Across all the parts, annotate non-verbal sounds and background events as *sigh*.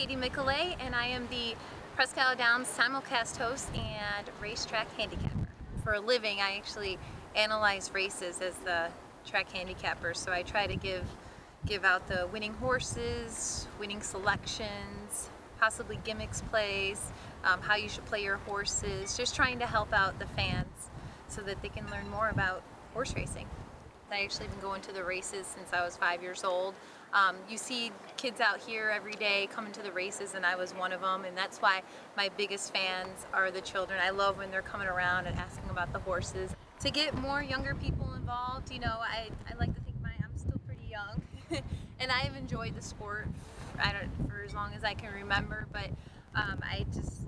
Katie Mikolay and I am the Presque Isle Downs simulcast host and racetrack handicapper. For a living, I actually analyze races as the track handicapper, so I try to give give out the winning horses, winning selections, possibly gimmicks plays, um, how you should play your horses, just trying to help out the fans so that they can learn more about horse racing. I actually been going to the races since I was five years old. Um, you see kids out here every day coming to the races and I was one of them and that's why my biggest fans are the children. I love when they're coming around and asking about the horses. To get more younger people involved, you know, I, I like to think my, I'm still pretty young *laughs* and I have enjoyed the sport I don't, for as long as I can remember, but um, I just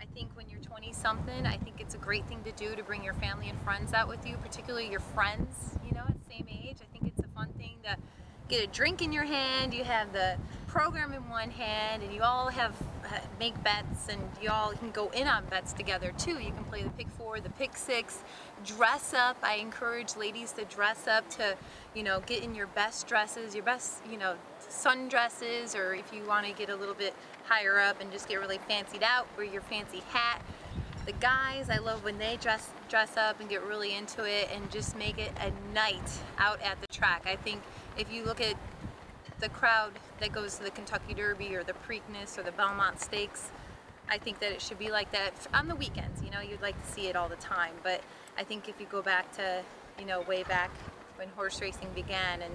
I think when you're 20 something, I think it's a great thing to do to bring your family and friends out with you, particularly your friends, you know, at the same age. I think it's a fun thing to get a drink in your hand, you have the program in one hand, and you all have make bets, and you all can go in on bets together too. You can play the pick four, the pick six, dress up. I encourage ladies to dress up to, you know, get in your best dresses, your best, you know, sundresses, or if you want to get a little bit higher up and just get really fancied out, wear your fancy hat. The guys, I love when they dress dress up and get really into it and just make it a night out at the track. I think if you look at the crowd that goes to the Kentucky Derby or the Preakness or the Belmont Stakes, I think that it should be like that on the weekends. You know, you'd like to see it all the time, but I think if you go back to, you know, way back when horse racing began and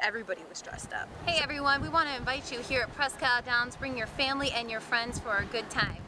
everybody was dressed up. Hey everyone, we want to invite you here at Presque Isle Downs. Bring your family and your friends for a good time.